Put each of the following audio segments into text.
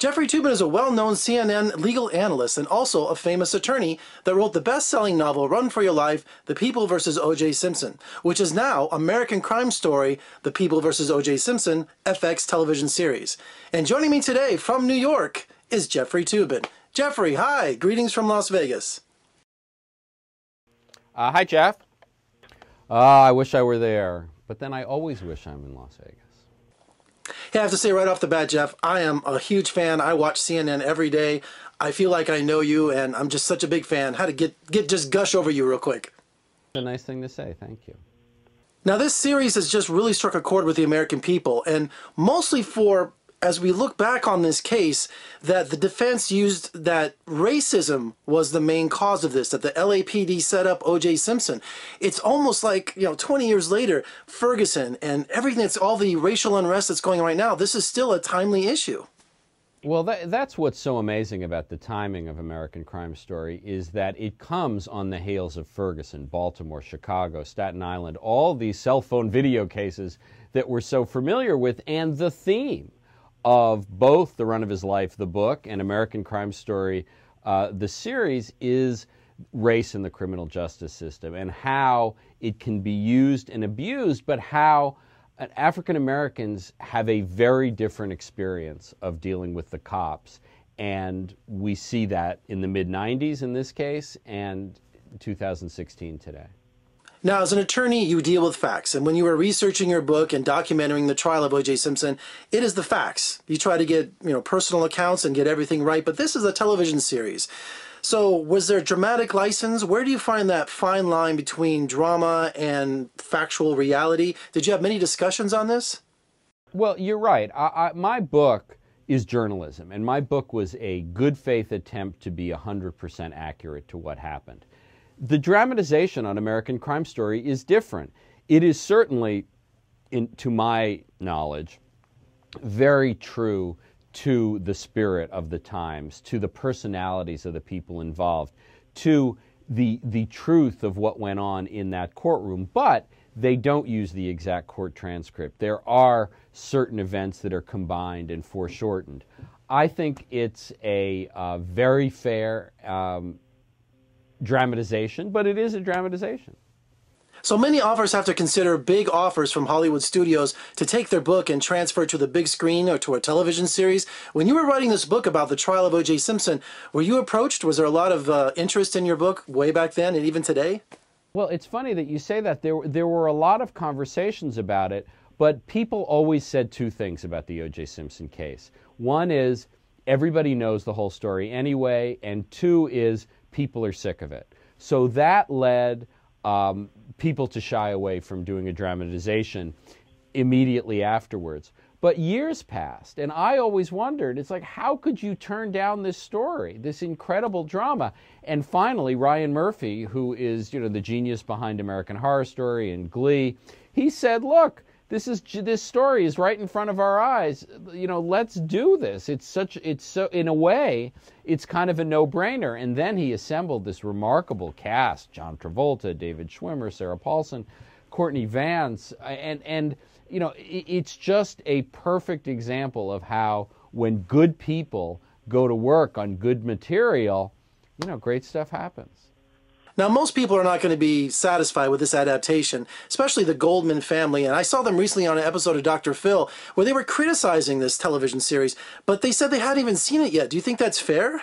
Jeffrey Toobin is a well known CNN legal analyst and also a famous attorney that wrote the best selling novel Run for Your Life The People vs. O.J. Simpson, which is now American Crime Story The People vs. O.J. Simpson FX television series. And joining me today from New York is Jeffrey Toobin. Jeffrey, hi, greetings from Las Vegas. Uh, hi, Jeff. Uh, I wish I were there, but then I always wish I'm in Las Vegas. Hey, I have to say right off the bat, Jeff, I am a huge fan. I watch CNN every day. I feel like I know you, and I'm just such a big fan. How to get get just gush over you real quick. A nice thing to say. Thank you. Now, this series has just really struck a chord with the American people, and mostly for as we look back on this case, that the defense used that racism was the main cause of this, that the LAPD set up O.J. Simpson. It's almost like, you know, 20 years later, Ferguson and everything that's all the racial unrest that's going on right now, this is still a timely issue. Well, that, that's what's so amazing about the timing of American Crime Story is that it comes on the heels of Ferguson, Baltimore, Chicago, Staten Island, all these cell phone video cases that we're so familiar with, and the theme of both The Run of His Life, the book, and American Crime Story, uh, the series, is race in the criminal justice system and how it can be used and abused, but how uh, African Americans have a very different experience of dealing with the cops. And we see that in the mid 90s in this case and 2016 today. Now, as an attorney, you deal with facts. And when you were researching your book and documenting the trial of O.J. Simpson, it is the facts. You try to get, you know, personal accounts and get everything right, but this is a television series. So, was there dramatic license? Where do you find that fine line between drama and factual reality? Did you have many discussions on this? Well, you're right. I, I, my book is journalism, and my book was a good faith attempt to be 100% accurate to what happened. The dramatization on American Crime Story is different. It is certainly, in, to my knowledge, very true to the spirit of the times, to the personalities of the people involved, to the, the truth of what went on in that courtroom. But they don't use the exact court transcript. There are certain events that are combined and foreshortened. I think it's a uh, very fair um, dramatization, but it is a dramatization. So many authors have to consider big offers from Hollywood studios to take their book and transfer it to the big screen or to a television series. When you were writing this book about the trial of O.J. Simpson, were you approached? Was there a lot of uh, interest in your book way back then and even today? Well, it's funny that you say that. There, there were a lot of conversations about it, but people always said two things about the O.J. Simpson case. One is everybody knows the whole story anyway, and two is people are sick of it. So that led um, people to shy away from doing a dramatization immediately afterwards. But years passed, and I always wondered it's like, how could you turn down this story, this incredible drama? And finally, Ryan Murphy, who is you know the genius behind American Horror Story and Glee, he said, look, this is this story is right in front of our eyes. You know let's do this. It's such it's so in a way it's kind of a no-brainer. And then he assembled this remarkable cast john travolta david schwimmer sarah paulson courtney vance. And and you know it's just a perfect example of how when good people go to work on good material you know great stuff happens now, most people are not going to be satisfied with this adaptation, especially the Goldman family. And I saw them recently on an episode of Dr. Phil where they were criticizing this television series, but they said they hadn't even seen it yet. Do you think that's fair?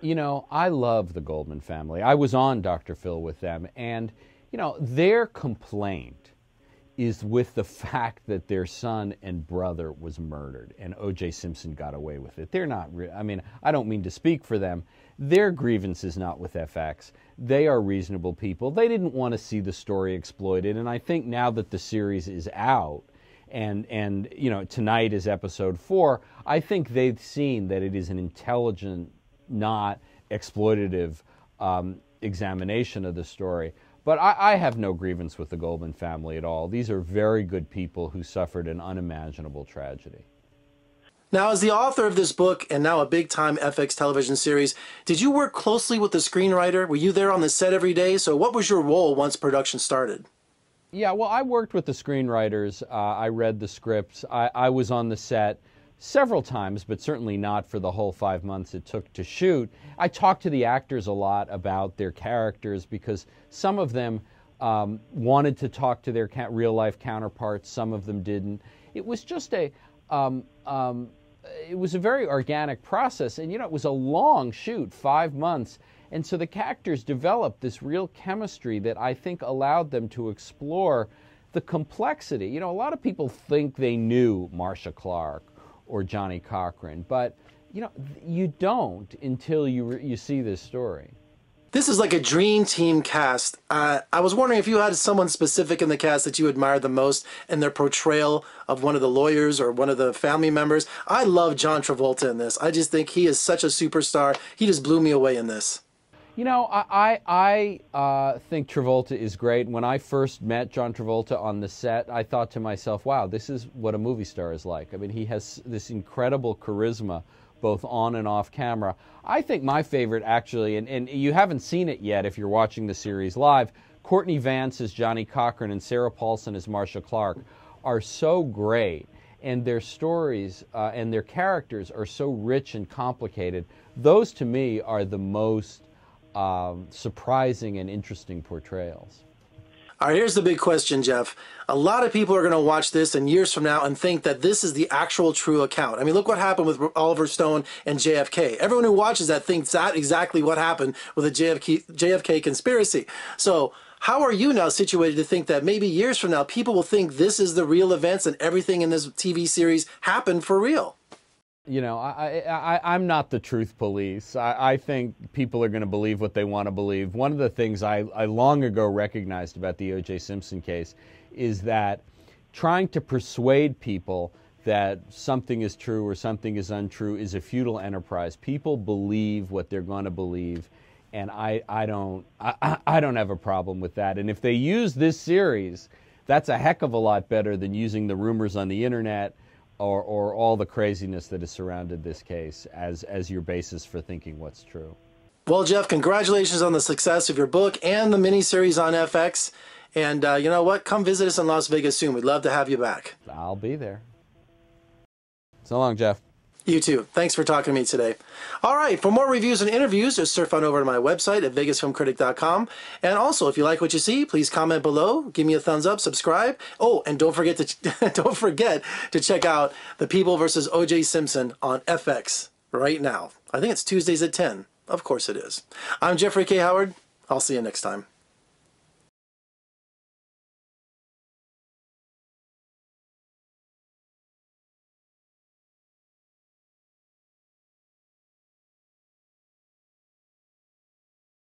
You know, I love the Goldman family. I was on Dr. Phil with them, and, you know, their complaint is with the fact that their son and brother was murdered and O.J. Simpson got away with it. They're not, re- I mean, I don't mean to speak for them. Their grievance is not with FX. They are reasonable people. They didn't want to see the story exploited, and I think now that the series is out, and and you know tonight is episode four. I think they've seen that it is an intelligent, not exploitative um, examination of the story. But I, I, have no grievance with the Goldman family at all. These are very good people who suffered an unimaginable tragedy. Now, as the author of this book and now a big time FX television series, did you work closely with the screenwriter? Were you there on the set every day? So, what was your role once production started? Yeah, well, I worked with the screenwriters. Uh, I read the scripts. I, I, was on the set several times, but certainly not for the whole five months it took to shoot. I talked to the actors a lot about their characters because some of them um, wanted to talk to their real life counterparts, some of them didn't. It was just a um, um, it was a very organic process, and you know it was a long shoot, five months, and so the actors developed this real chemistry that I think allowed them to explore the complexity. You know, a lot of people think they knew Marcia Clark or Johnnie Cochran, but you know, you don't until you you see this story. This is like a dream team cast. Uh, I was wondering if you had someone specific in the cast that you admired the most in their portrayal of one of the lawyers or one of the family members. I love John Travolta in this. I just think he is such a superstar. He just blew me away in this. You know, I I, I uh, think Travolta is great. When I first met John Travolta on the set, I thought to myself, "Wow, this is what a movie star is like." I mean, he has this incredible charisma, both on and off camera. I think my favorite, actually, and, and you haven't seen it yet if you're watching the series live. Courtney Vance as Johnnie Cochran and Sarah Paulson as Marcia Clark are so great and their stories uh, and their characters are so rich and complicated. Those to me are the most um, surprising and interesting portrayals. All right, here's the big question, Jeff. A lot of people are going to watch this in years from now and think that this is the actual true account. I mean, look what happened with Oliver Stone and JFK. Everyone who watches that thinks that exactly what happened with the JFK, JFK conspiracy. So, how are you now situated to think that maybe years from now people will think this is the real events and everything in this TV series happened for real? You know, I, I, I'm not the truth police. I, I think people are going to believe what they want to believe. One of the things I, I long ago recognized about the O.J. Simpson case is that trying to persuade people that something is true or something is untrue is a futile enterprise. People believe what they're going to believe, and I, I don't I, I don't have a problem with that. And if they use this series, that's a heck of a lot better than using the rumors on the internet or, or all the craziness that has surrounded this case as, as your basis for thinking what's true. Well, Jeff, congratulations on the success of your book and the miniseries on FX. And uh, you know what? Come visit us in Las Vegas soon. We'd love to have you back. I'll be there. So long, Jeff. You too. Thanks for talking to me today. All right, for more reviews and interviews, just surf on over to my website at vegasfilmcritic.com. And also, if you like what you see, please comment below, give me a thumbs up, subscribe. Oh, and don't forget to don't forget to check out The People versus O.J. Simpson on FX right now. I think it's Tuesdays at 10. Of course it is. I'm Jeffrey K. Howard. I'll see you next time.